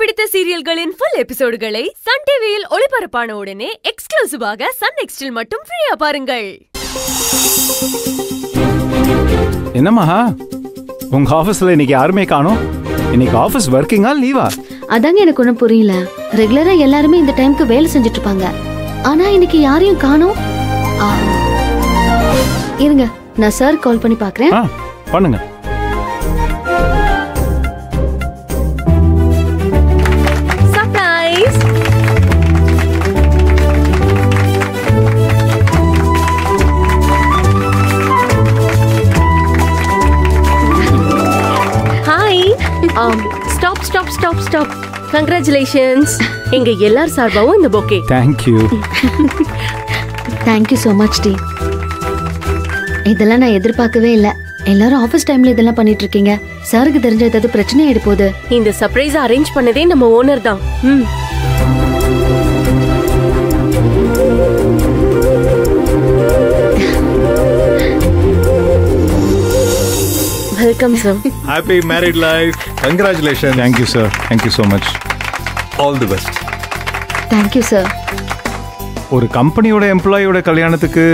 பிடித்த சீரியல்களின் full எபிசோடுகளை Sun டிவியில் ஒளிபரப்பான உடனே எக்ஸ்க்ளூசிவாக சன் நெக்ஸ்டில் மட்டும் ஃப்ரீயா பாருங்கள். என்ன மகா? உங்க ஆபீஸ்ல இன்னைக்கு யாருமே காணோம்? இன்னைக்கு ஆபீஸ் ஒர்க்கிங்கா லீவா அதாங்க எனக்கு ஒன்றும் புரியல. ரெகுலரா எல்லாருமே இந்த டைம்க்கு வேலை செஞ்சுட்டு இருப்பாங்க ஆனா இன்னைக்கு யாரையும் காணோம்? ஆ. இருங்க நான் சார் கால் பண்ணி பார்க்கறேன் ஆ பண்ணுங்க. Stop stop stop stop congratulations எங்க எல்லார் சார்பாவும் இந்த bouquet thank you thank you so much D இதெல்லாம் நான் எதிர்பார்க்கவே இல்லை. எல்லாரும் ஆஃபீஸ் டைம்ல இதெல்லாம் பண்ணிட்டு இருக்கீங்க சாருக்கு தெரிஞ்ச ஏதாவது பிரச்சனை ஆயிடு போகுது. இந்த சர்ப்ரைஸ் அரேஞ்ச் பண்ணதே நம்ம ஓனர் தான். ம். Welcome sir happy married life congratulation thank you sir thank you so much all the best thank you sir ஒரு கம்பெனியோட எம்ப்ளாயோட கல்யாணத்துக்கு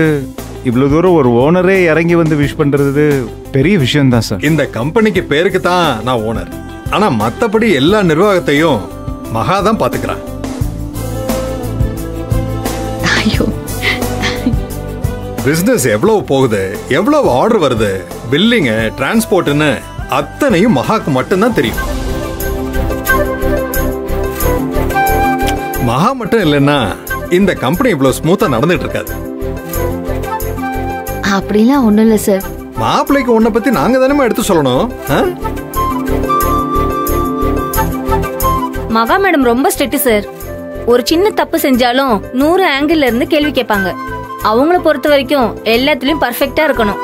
இவ்வளவு தூரம் ஒரு ஓனரே இறங்கி வந்து விஷ் பண்றது பெரிய விஷயம் தான் சார் இந்த கம்பெனிக்கு பேருக்கு தான் நான் ஓனர் ஆனா மத்தபடி எல்லா நிர்வாகத்தையும் மகா தான் பாத்துக்கிறான் ஐயோ. பிசினஸ் எவ்வளவு போகுது? எவ்வளவு ஆர்டர் வருது? பில்லிங் டிரான்ஸ்போர்ட்னு அத்தனையும் மகாக்கு மட்டும்தான் தெரியும். மகா மட்டும் இல்லைன்னா இந்த கம்பெனி இவ்வளவு ஸ்மூத்தா நடந்துட்டு இருக்காது அப்படிலாம் ஒன்றும் இல்லை சார் மாப்பிள்ளைக்கு உன்னை பத்தி நாங்க தானே எடுத்து சொல்லணும்? ஆ? மகா மேடம் ரொம்ப ஸ்ட்ரிக்ட் சார் ஒரு சின்ன தப்பு செஞ்சாலும் நூறு ஆங்கிள் இருந்து கேள்வி கேட்பாங்க. அவங்கள பொறுத்த வரைக்கும் எல்லாத்துலேயும் பர்ஃபெக்டாக இருக்கணும்.